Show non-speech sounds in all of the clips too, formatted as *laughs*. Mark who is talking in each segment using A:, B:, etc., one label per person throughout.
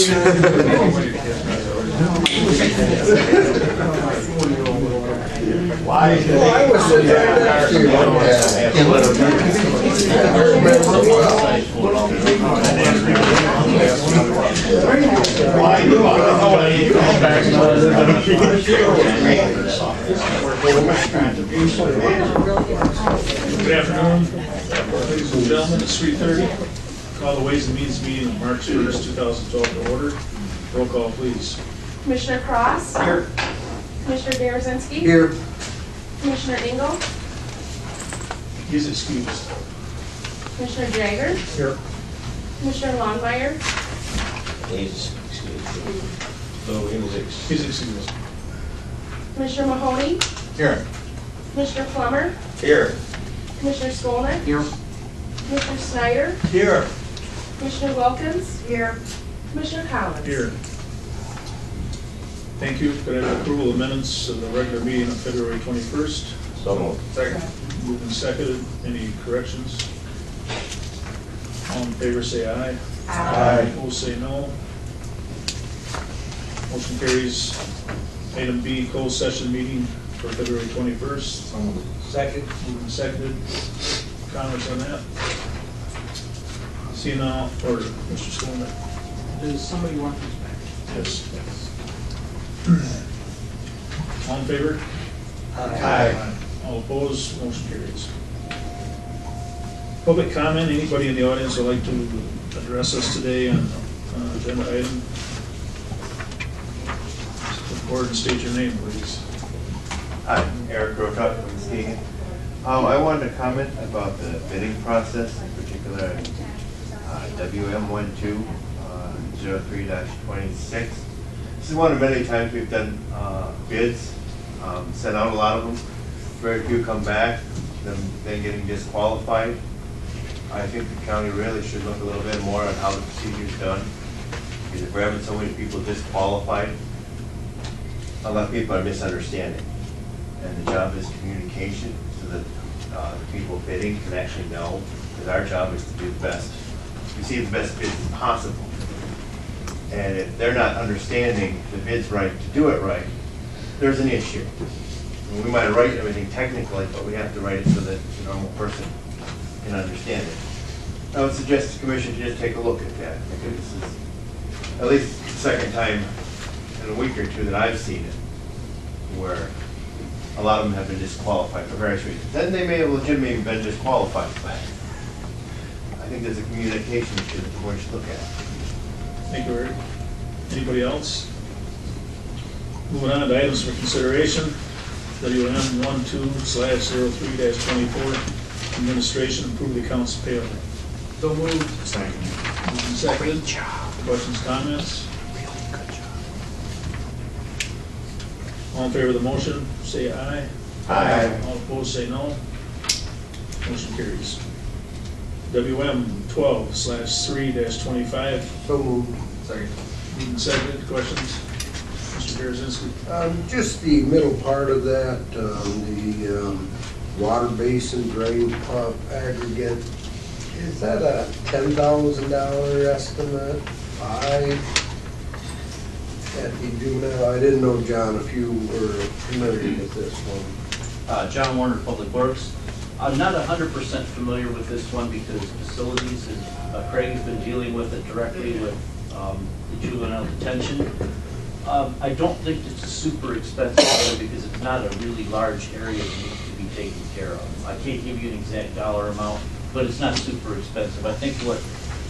A: Well, I was sitting right next to you.
B: Good afternoon, ladies and gentlemen, it's three thirty. Call the Ways and Means meeting of March first, two thousand twelve to order. Roll call, please.
C: Commissioner Cross. Here. Commissioner Derezinski.
A: Here,
C: Commissioner Engle.
B: He's excused.
C: Commissioner Jagger.
B: Here.
C: Commissioner Longmire.
D: He's excused. So he was ex-
B: He's excused.
C: Commissioner Mahoney.
D: Here.
C: Commissioner Plummer.
D: Here.
C: Commissioner Scolnik.
D: Here.
C: Commissioner Snider.
D: Here.
C: Commissioner Wilkins. Here. Commissioner Collins.
B: Here. Thank you. Could I have approval of minutes of the regular meeting of February twenty-first?
D: So moved. Second.
B: Moved and seconded. Any corrections? All in favor, say aye.
A: Aye.
B: Opposed, say no. Motion carries. Item B, closed session meeting for February twenty-first.
D: Second.
B: Moved and seconded. Comments on that? See now, or Mr. Stolman?
E: Does somebody want this back?
B: Yes. All in favor?
A: Aye.
B: All opposed, motion carries. Public comment, anybody in the audience would like to address us today on uh, agenda item? Come forward and state your name, please.
F: Hi, Eric Rotuck from Muskegon. Um, I wanted to comment about the bidding process, in particular, uh, WM one two, uh. This is one of many times we've done, uh, bids, um, sent out a lot of them. Very few come back, then, then getting disqualified. I think the county really should look a little bit more at how the procedure's done. Because if we're having so many people disqualified, a lot of people are misunderstanding. And the job is communication, so that uh, the people bidding can actually know, because our job is to do the best, receive the best bids possible. And if they're not understanding the bids right to do it right, there's an issue. We might write everything technically, but we have to write it so that the normal person can understand it. I would suggest the commission to just take a look at that, because this is at least the second time in a week or two that I've seen it, where a lot of them have been disqualified for various reasons. Then they may have legitimately been disqualified, but think there's a communication issue that the board should look at.
B: Thank you, Eric. Anybody else? Moving on to items for consideration. WM one two slash zero three dash twenty-four, administration, approve the accounts payable.
E: So moved.
D: Second.
B: Moved and seconded. Questions, comments? Really good job. All in favor of the motion, say aye.
F: Aye.
B: All opposed, say no. Motion carries. WM twelve slash three dash twenty-five,
A: so moved.
D: Second.
B: moved and seconded. Questions? Mr. Derezinski?
A: Um, just the middle part of that, um, the, um, water basin drain pump aggregate, is that a ten thousand dollar estimate? Five? At the juvenile, I didn't know, John, if you were familiar with this one.
E: Uh, John Warner, Public Works. I'm not hundred percent familiar with this one because facilities, and uh, Craig's been dealing with it directly with um, the juvenile detention. Um, I don't think it's a super expensive one because it's not a really large area that needs to be taken care of. I can't give you an exact dollar amount, but it's not super expensive. I think what,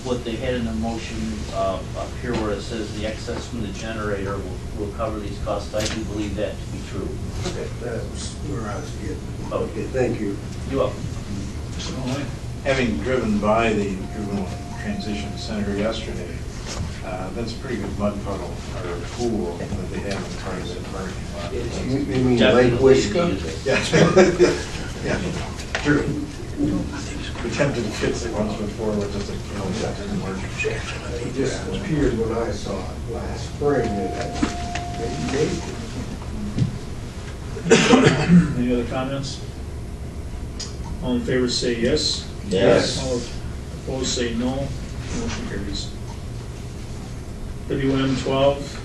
E: what they had in the motion uh, up here where it says the excess from the generator will, will cover these costs, I do believe that to be true.
A: Okay, was where I was getting.
E: Okay.
A: Okay, thank you.
E: You're welcome.
B: Mr.
G: Having driven by the juvenile transition center yesterday, uh, that's a pretty good mud puddle or pool that they have in front of the parking lot.
A: You you mean Lake
E: Definitely
A: Wisconsin?
E: needed it.
G: Yeah, *laughs* yeah, true. We attempted to fix it once before with just a, you know, that didn't work.
A: It just appeared when I saw it last spring that they made it.
B: Any other comments? All in favor say yes.
D: Yes.
B: All opposed say no. Motion carries. WM twelve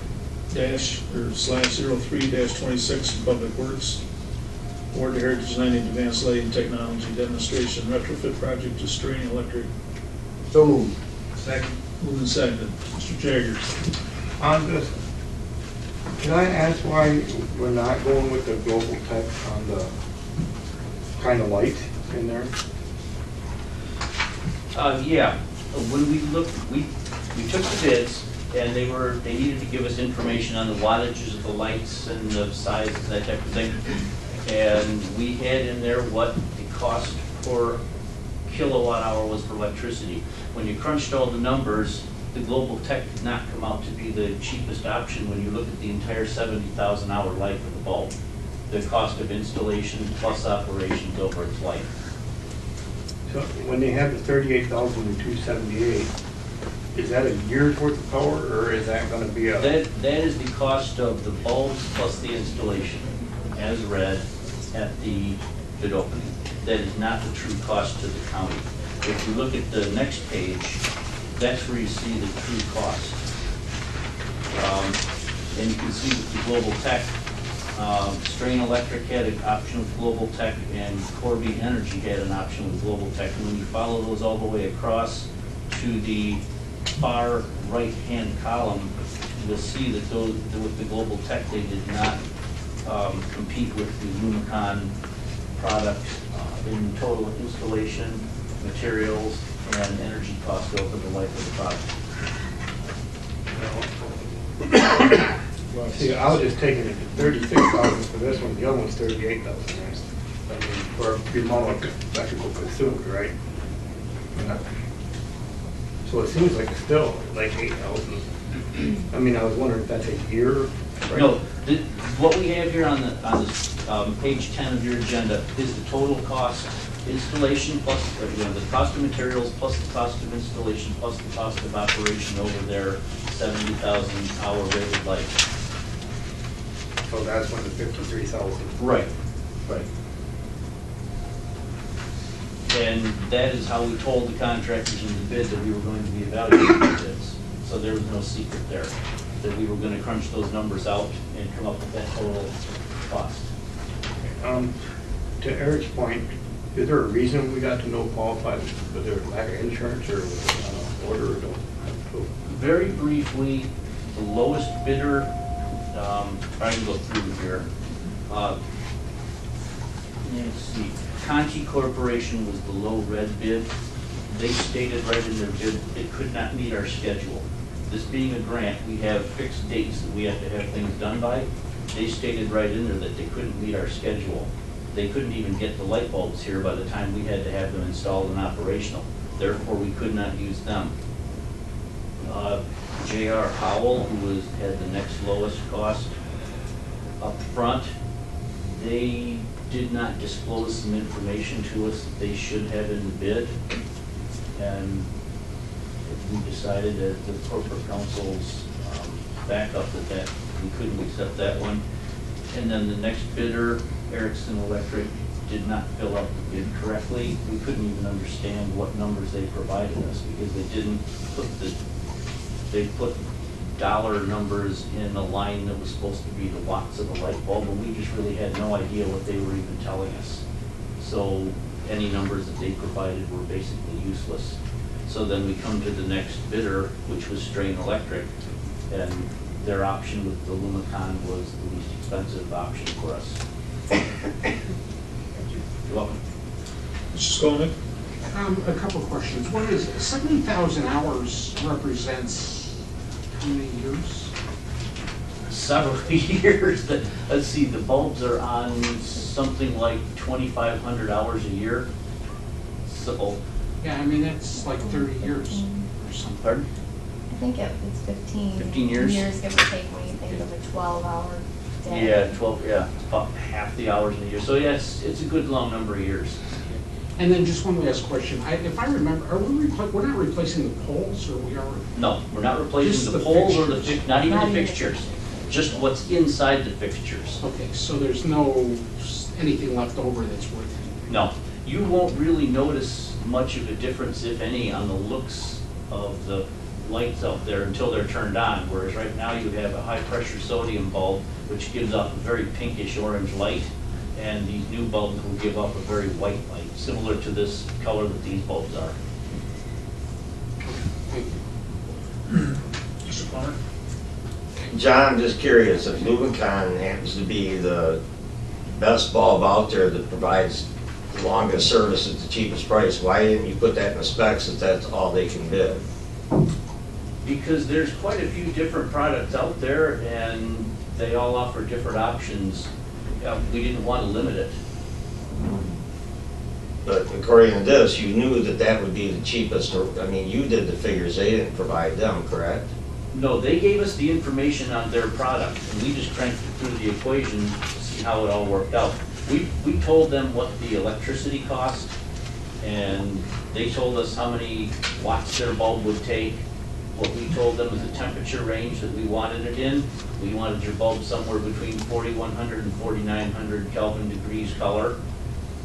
B: dash, or slash zero three dash twenty-six, Public Works. Award to Heritage Landing Advanced Lighting Technology Demonstration Retrofit Project to Strain Electric.
A: So moved.
B: Second. Moved and seconded. Mr. Jagger.
H: On this, can I ask why we're not going with the global tech on the kind of light in there?
E: Uh, yeah, when we looked, we, we took the bids, and they were, they needed to give us information on the wattages of the lights and the size, that type of thing. And we had in there what the cost per kilowatt hour was for electricity. When you crunched all the numbers, the Global Tech did not come out to be the cheapest option when you look at the entire seventy thousand hour life of the bulb. The cost of installation plus operations over its life.
H: So when they have the thirty-eight thousand and two seventy-eight, is that a year's worth of power, or is that gonna be a?
E: That, that is the cost of the bulbs plus the installation, as read at the bid opening. That is not the true cost to the county. If you look at the next page, that's where you see the true cost. Um, And you can see with the Global Tech, um, Strain Electric had an option with Global Tech, and Corby Energy had an option with Global Tech. And when you follow those all the way across to the far right-hand column, you'll see that those, that with the Global Tech, they did not um, compete with the Lumicon product uh, in total installation, materials, and energy cost over the life of the product.
H: See, I was just taking it to thirty-six thousand for this one, the other one's thirty-eight thousand, right? I mean, for the amount of electrical consumed, right? So it seems like it's still like eight thousand. I mean, I was wondering if that's a year, right?
E: No, what we have here on the, on this, um, page ten of your agenda is the total cost, installation plus, uh, you know, the cost of materials plus the cost of installation plus the cost of operation over their seventy thousand hour rated life.
H: So that's when the fifty-three thousand.
E: Right, right. And that is how we told the contractors in the bid that we were going to be evaluating the bids. So there was no secret there, that we were gonna crunch those numbers out and come up with that total cost.
H: Um, to Eric's point, is there a reason we got to no qualified, was there lack of insurance or uh, order or don't?
E: Very briefly, the lowest bidder, um, trying to go through here. uh, Let's see, Conti Corporation was the low red bid. They stated right in their bid, it could not meet our schedule. This being a grant, we have fixed dates that we have to have things done by. They stated right in there that they couldn't meet our schedule. They couldn't even get the light bulbs here by the time we had to have them installed and operational. Therefore, we could not use them. Uh, J.R. Howell, who was, had the next lowest cost up front, they did not disclose some information to us that they should have in the bid. And we decided at the corporate council's um, backup that that, we couldn't accept that one. And then the next bidder, Erickson Electric, did not fill out the bid correctly. We couldn't even understand what numbers they provided us because they didn't put the, they put dollar numbers in a line that was supposed to be the watts of the light bulb, and we just really had no idea what they were even telling us. So any numbers that they provided were basically useless. So then we come to the next bidder, which was Strain Electric, and their option with the Lumicon was the least expensive option for us. You're welcome.
B: Mr. Scolnik?
I: Um, a couple of questions. One is, seventy thousand hours represents how many years?
E: Several *laughs* years, that- let's see, the bulbs are on something like twenty-five hundred hours a year. So,
I: Yeah, I mean, that's like thirty years or something.
E: pardon?
C: I think it- it's fifteen.
E: 15 years?
C: Years, give or take, when you think of a twelve-hour day.
E: Yeah, twelve, yeah, it's about half the hours in a year. So yeah, it's, it's a good long number of years.
I: And then just one last question. I, if I remember, are we repla, we're not replacing the poles, or we are?
E: No, we're not
I: Just
E: replacing the
I: the
E: poles or the,
I: fixtures.
E: fi- not even
C: Not
E: the
C: even the
E: fixtures, just what's inside the fixtures.
I: Okay, so there's no, s- anything left over that's worth anything?
E: No, you won't really notice much of a difference, if any, on the looks of the lights out there until they're turned on, whereas right now you have a high-pressure sodium bulb, which gives off a very pinkish orange light, and these new bulbs will give off a very white light, similar to this color that these bulbs are.
B: Mr. Plummer?
D: John, I'm just curious, if Lumicon happens to be the best bulb out there that provides the longest service at the cheapest price, why didn't you put that in the specs if that's all they can bid?
E: Because there's quite a few different products out there, and they all offer different options. Uh, We didn't want to limit it.
D: But according to this, you knew that that would be the cheapest, or, I mean, you did the figures, they didn't provide them, correct?
E: No, they gave us the information on their product, and we just cranked it through the equation to see how it all worked out. We, we told them what the electricity cost, and they told us how many watts their bulb would take. What we told them was the temperature range that we wanted it in. We wanted your bulb somewhere between 4,100 and 4,900 Kelvin degrees color,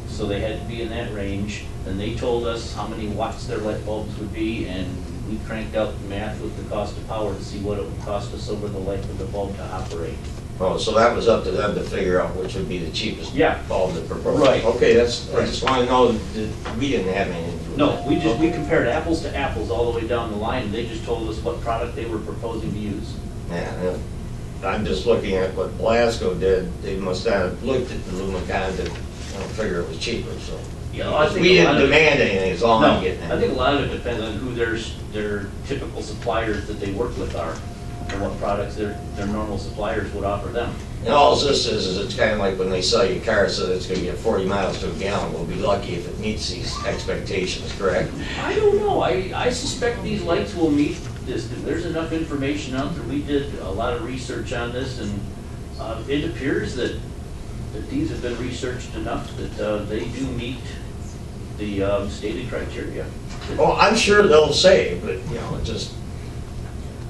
E: so they had to be in that range. And they told us how many watts their light bulbs would be, and we cranked out the math with the cost of power to see what it would cost us over the life of the bulb to operate.
D: Oh, so that was up to them to figure out which would be the cheapest
E: Yeah.
D: bulb to propose?
E: Right.
D: Okay, that's, I
E: Right.
D: just wanna know that we didn't have to with
E: No, we just, we compared apples to apples all the way down the line, and they just told us what product they were proposing to use.
D: Yeah. I'm just looking at what Blasco did, they must not have looked at the Lumicon to, you know, figure it was cheaper, so.
E: Yeah, I think
D: We
E: a lot
D: didn't
E: of-
D: demand anything, is all
E: No,
D: I'm getting at.
E: I think a lot of it depends on who their, s- their typical suppliers that they work with are, and what products their, their normal suppliers would offer them.
D: And all this is, is it's kinda like when they sell you a cars, so it's gonna get forty miles to a gallon, we'll be lucky if it meets these expectations, correct?
E: I don't know, I, I suspect these lights will meet this, there's enough information out there, we did a lot of research on this, and, uh, it appears that, that these have been researched enough that, uh, they do meet the, um, stated criteria.
D: Oh, I'm sure they'll say, but, you know, it just,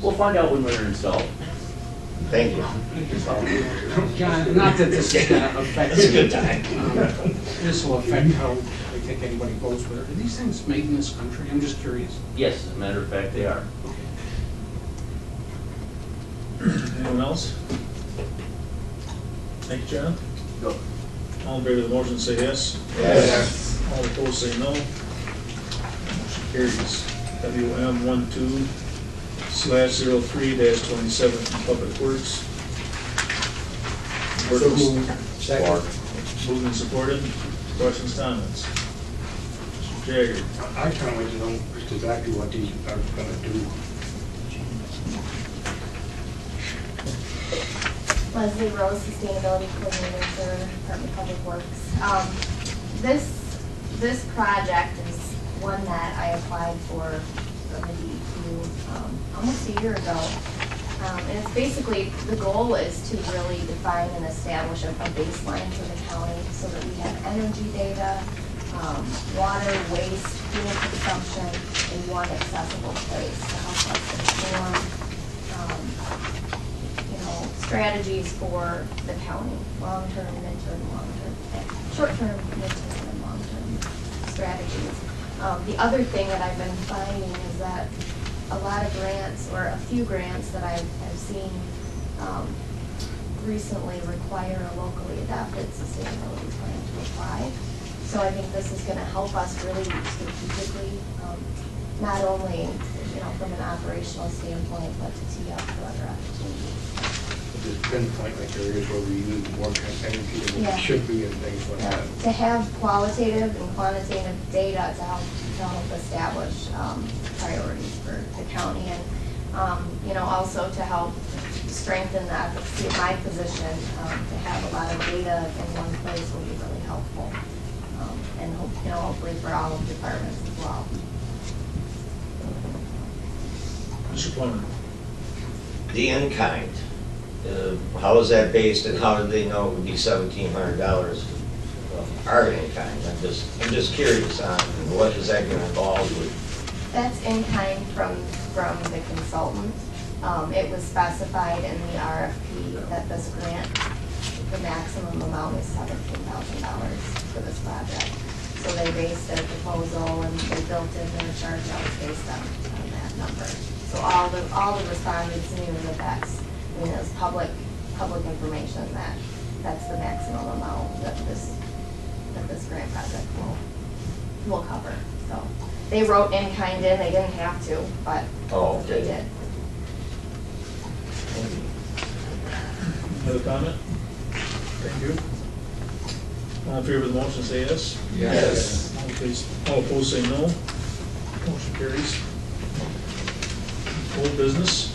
E: We'll find out when we're installed.
D: thank you.
I: John, not that this is gonna affect.
D: It's a good time.
I: um, This will affect how I think anybody votes, but are these things made in this country? I'm just curious.
E: Yes, as a matter of fact, they are.
B: Anyone else? Thank you, John. All in favor of the motion, say yes.
D: Yes.
B: All opposed, say no. Motion carries. WM one two slash zero three dash twenty-seven from Public Works.
A: Second.
B: Moved and supported. Questions, comments? Mr. Jagger.
H: I kind of like to know just exactly what these are gonna do.
C: Leslie Rose, Sustainability Coordinator for Department of Public Works. Um, This, this project is one that I applied for the DEQ um, almost a year ago. Um, And it's basically, the goal is to really define and establish a a baseline for the county so that we have energy data, um, water, waste, fuel consumption in one accessible place to help us inform um, you know, strategies for the county, long-term, mid-term, long-term, short-term, mid-term, and long-term strategies. Um, the other thing that I've been finding is that a lot of grants, or a few grants that I've, seen, um, recently require a locally adapted sustainability plan to apply. So I think this is gonna help us really strategically, um, not only, you know, from an operational standpoint, but to tee up.
H: Just pinpoint like areas where we use more energy than
C: Yeah.
H: we should be and things like
C: Yeah,
H: that.
C: To have qualitative and quantitative data to help, to help establish um, priorities for the county and, um, you know, also to help strengthen the efficacy of my position, um, to have a lot of data in one place will be really helpful. Um, And hope, you know, hopefully for all of the departments as well.
B: Mr. Plummer.
D: The in-kind, uh, how is that based and how did they know it would be seventeen hundred dollars? Our in-kind, I'm just, I'm just curious on what is that gonna involve with,
C: That's in kind from, from the consultant. Um, it was specified in the RFP that this grant, the maximum amount is seventeen thousand dollars for this project. So they based their proposal and they built in their charge out based on, on that number. So all the, all the respondents knew that that's, I mean, it's public, public information that, that's the maximum amount that this, that this grant project will, will cover. So they wrote in kind in, they didn't have to, but
D: Oh,
C: they
D: okay.
C: did.
B: Another comment? Thank you. All in favor of the motion, say yes.
A: Yes.
B: All please, all opposed, say no. Motion carries. Old business,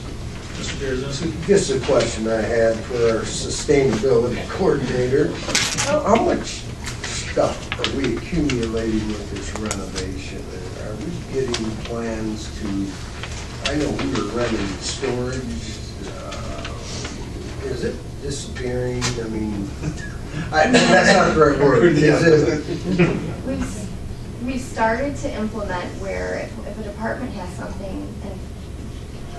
B: Mr. Derezinski.
A: Just a question I had for our sustainability *laughs* coordinator. How how much stuff are we accumulating with this renovation? Are we getting plans to, I know we were renting storage. uh, Is it disappearing? I mean, I- that's not the right word, *laughs* is it?
C: We've, we started to implement where if if a department has something, and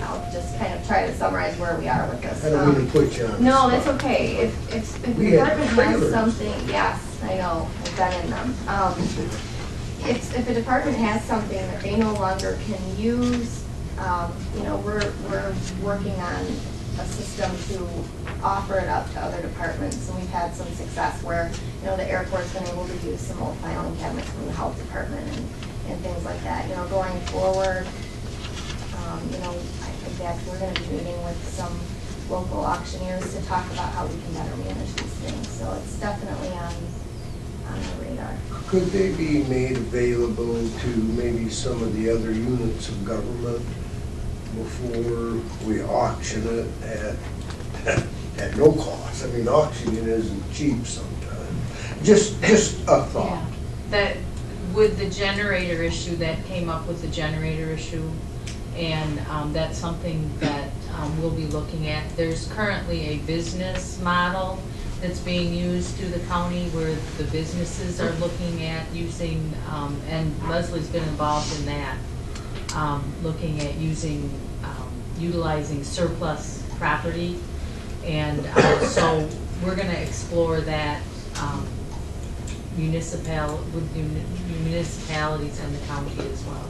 C: I'll just kind of try to summarize where we are with this.
A: I don't mean
C: Um,
A: to put you on the
C: No, that's
A: spot.
C: okay. If, if, if
A: We
C: the
A: had
C: department has
A: trailers.
C: something, yes, I know, I've been in them. Um, if, if a department has something that they no longer can use, um, you know, we're, we're working on a system to offer it up to other departments, and we've had some success where, you know, the airport's been able to use some old filing cabinets from the health department and, and things like that. You know, going forward, um, you know, I- in we're gonna be meeting with some local auctioneers to talk about how we can better manage these things, so it's definitely on, on the radar.
A: Could they be made available to maybe some of the other units of government before we auction it at, *laughs* at no cost? I mean, auctioning isn't cheap sometimes. Just, just a thought.
J: Yeah, that, with the generator issue, that came up with the generator issue, and um, that's something that um, we'll be looking at. There's currently a business model that's being used through the county where the businesses are looking at using, um, and Leslie's been involved in that, um, looking at using, um, utilizing surplus property. And uh, so we're gonna explore that um, municipal, with municipalities and the county as well.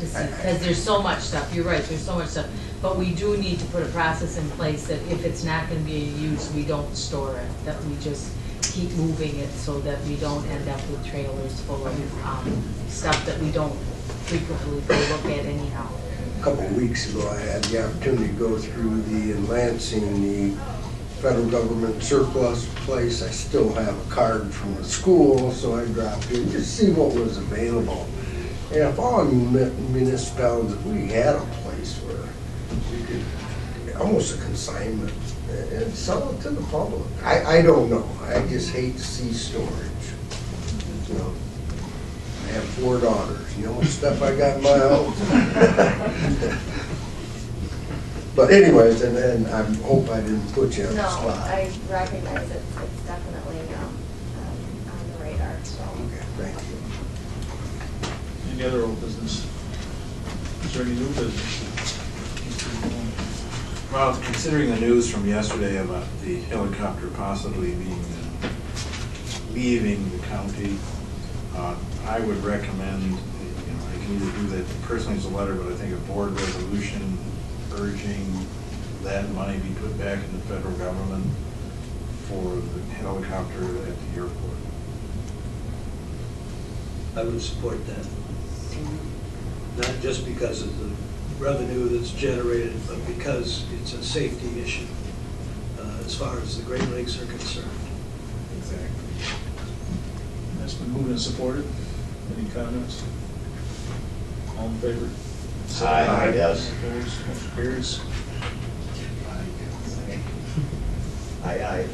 J: To see, because there's so much stuff, you're right, there's so much stuff. But we do need to put a process in place that if it's not gonna be in use, we don't store it, that we just keep moving it so that we don't end up with trailers full of, um, stuff that we don't frequently go look at anyhow.
A: A Couple of weeks ago, I had the opportunity to go through the, in Lansing, the federal government surplus place. I still have a card from the school, so I dropped in to see what was available. And if all mu- municipalities, if we had a place where we could, almost a consignment, and and sell it to the public. I, I don't know. I just hate to see storage. You know, I have four daughters, you know what stuff I got in my house? *laughs* But anyways, and, and I hope I didn't put you on
C: No,
A: the spot.
C: No, I recognize it,
B: Any other old business? Is there any new business?
G: Well, considering the news from yesterday about the helicopter possibly being, uh, leaving the county, uh, I would recommend, you know, I can either do that personally as a letter, but I think a board resolution urging that money be put back in the federal government for the helicopter at the airport.
K: I would support that. Not just because of the revenue that's generated, but because it's a safety issue uh, as far as the Great Lakes are concerned.
G: Exactly.
B: That's been moved and supported. Any comments? All in favor?
D: Aye. Yes.
B: Opposed, motion carries.
D: Aye, aye.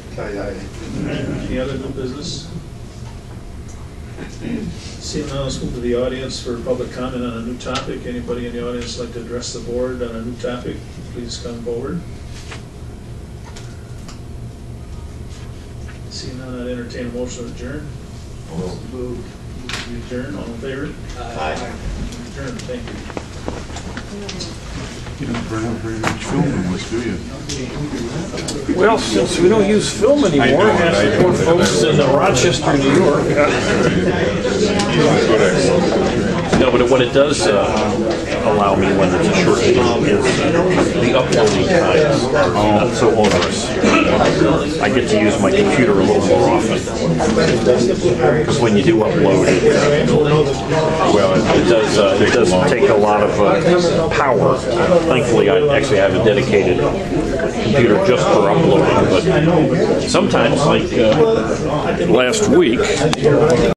B: Any other new business? Seeing none, let's move to the audience for public comment on a new topic. Anybody in the audience like to address the board on a new topic, please come forward. Seeing none, I'd entertain a motion to adjourn.
K: Moved.
B: Adjourn, all in favor?
D: Aye.
B: Adjourn, thank you.
L: You don't burn out very much film in this, do you?
H: Well, since we don't use film anymore,
L: I know,
H: it
L: I know.
H: for folks in Rochester, New York. *laughs*
M: No, but what it does uh, allow me when it's a short video is the uploading times are not so onerous. I get to use my computer a little more often. Because when you do upload it, uh, well, it does, uh, it does take a lot of uh, power. Thankfully, I actually have a dedicated computer just for uploading, but sometimes, like uh, last week,